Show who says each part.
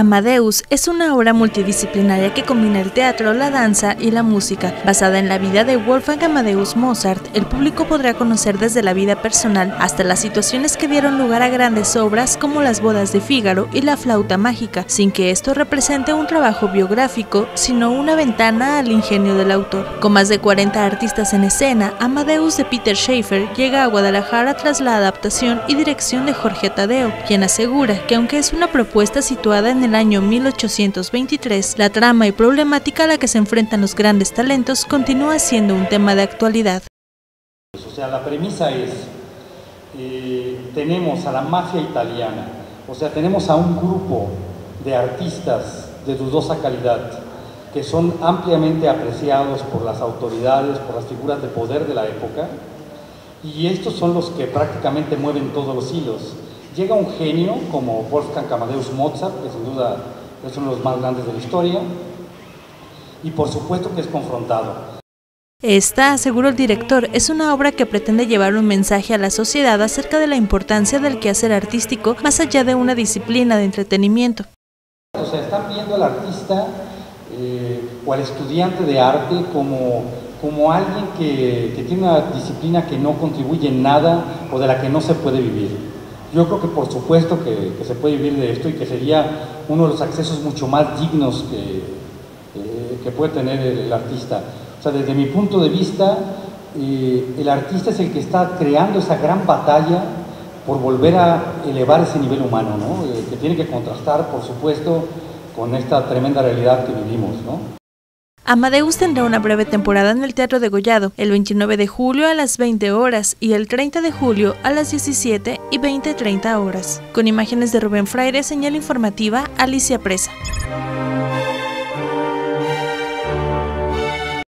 Speaker 1: Amadeus es una obra multidisciplinaria que combina el teatro, la danza y la música. Basada en la vida de Wolfgang Amadeus Mozart, el público podrá conocer desde la vida personal hasta las situaciones que dieron lugar a grandes obras como las bodas de Fígaro y la flauta mágica, sin que esto represente un trabajo biográfico, sino una ventana al ingenio del autor. Con más de 40 artistas en escena, Amadeus de Peter Schaeffer llega a Guadalajara tras la adaptación y dirección de Jorge Tadeo, quien asegura que aunque es una propuesta situada en el el año 1823, la trama y problemática a la que se enfrentan los grandes talentos continúa siendo un tema de actualidad.
Speaker 2: O sea, la premisa es, eh, tenemos a la mafia italiana, o sea, tenemos a un grupo de artistas de dudosa calidad que son ampliamente apreciados por las autoridades, por las figuras de poder de la época, y estos son los que prácticamente mueven todos los hilos. Llega un genio como Wolfgang Amadeus Mozart, que sin duda es uno de los más grandes de la historia, y por supuesto que es confrontado.
Speaker 1: Esta, aseguró el director, es una obra que pretende llevar un mensaje a la sociedad acerca de la importancia del quehacer artístico más allá de una disciplina de entretenimiento.
Speaker 2: O sea, están viendo al artista eh, o al estudiante de arte como, como alguien que, que tiene una disciplina que no contribuye en nada o de la que no se puede vivir. Yo creo que por supuesto que, se puede vivir de esto y que sería uno de los accesos mucho más dignos que, que puede tener el, artista. O sea, desde mi punto de vista, eh, el artista es el que está creando esa gran batalla por volver a elevar ese nivel humano, ¿no? Eh, que tiene que contrastar, por supuesto, con esta tremenda realidad que vivimos. ¿no?
Speaker 1: Amadeus tendrá una breve temporada en el Teatro de Gollado, el 29 de julio a las 20 horas y el 30 de julio a las 17 y 20-30 horas. Con imágenes de Rubén Fraire, señal informativa Alicia Presa.